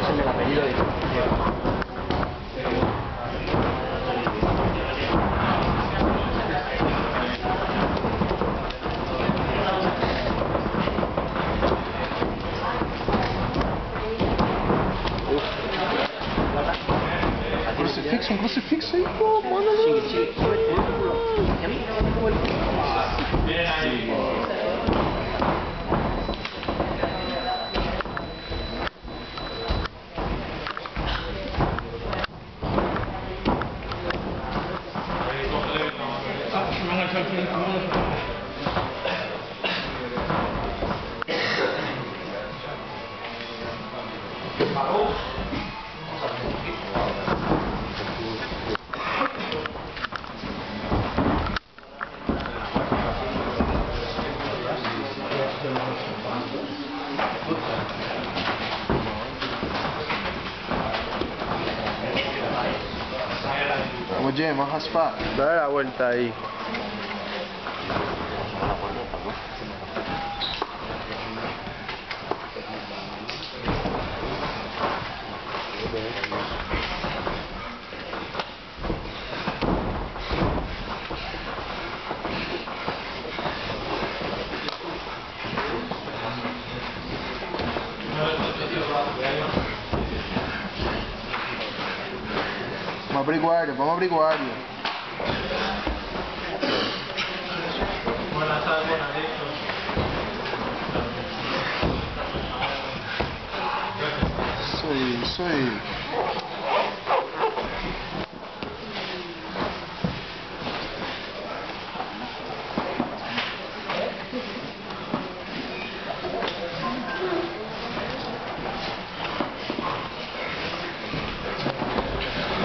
Es el apellido de... Crucifixo, um crucifixo aí, pô, manda lá. Oye, vamos a raspar. Dale la vuelta ahí. Vamos abrir guardia, vamos abrir guardia. Soy, soy...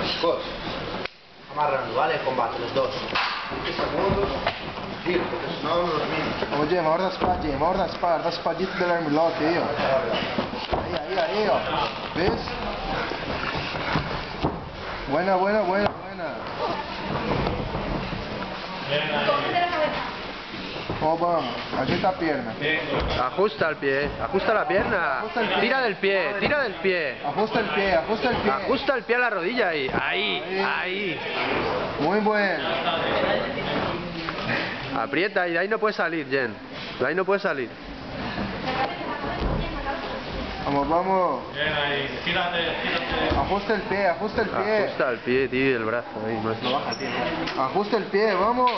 Chicos, ¿vale? Combate, los dos. Sì, perché sennò non lo smincio. Oh, Gemma, guarda spaghetti, guarda spaghetti, guarda spaghetti della mullotte, io. Ves? Buena, buena, buena, buena. Oh, vamos, ajusta la pierna. Ajusta el pie, ajusta la pierna. Tira del pie, tira del pie. Ajusta el pie, ajusta el pie. Ajusta el pie a la rodilla ahí, ahí, ahí. Muy bueno. Aprieta y de ahí no puede salir, Jen. De ahí no puede salir. Vamos, vamos. Bien ahí, gírate, gírate. Ajusta el pie, ajusta el pie. Ajusta el pie, tío, y el brazo ahí. Ajusta el pie, vamos.